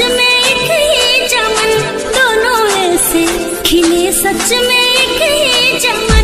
सच में एक ही चमन दोनों ऐसे खिले सच में एक ही चमन।